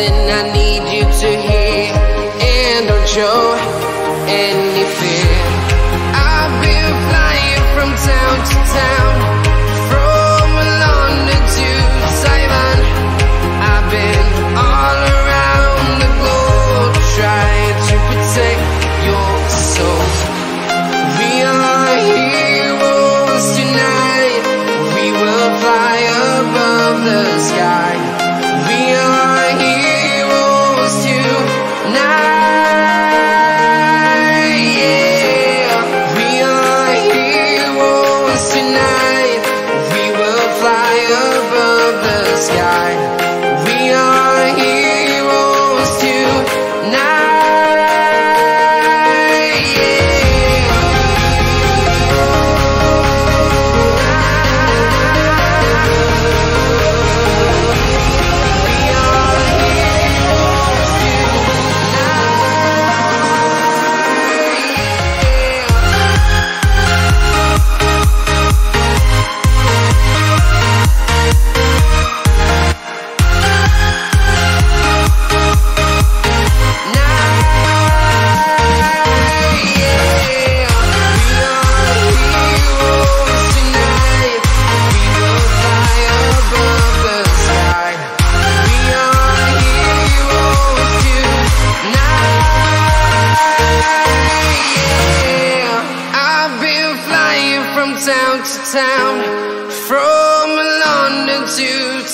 listen, I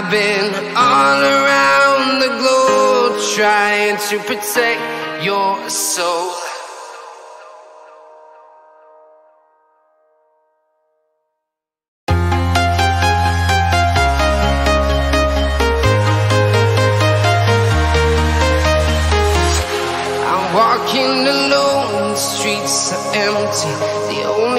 I've been all around the globe trying to protect your soul. walking alone, the streets are empty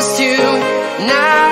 supposed to. Now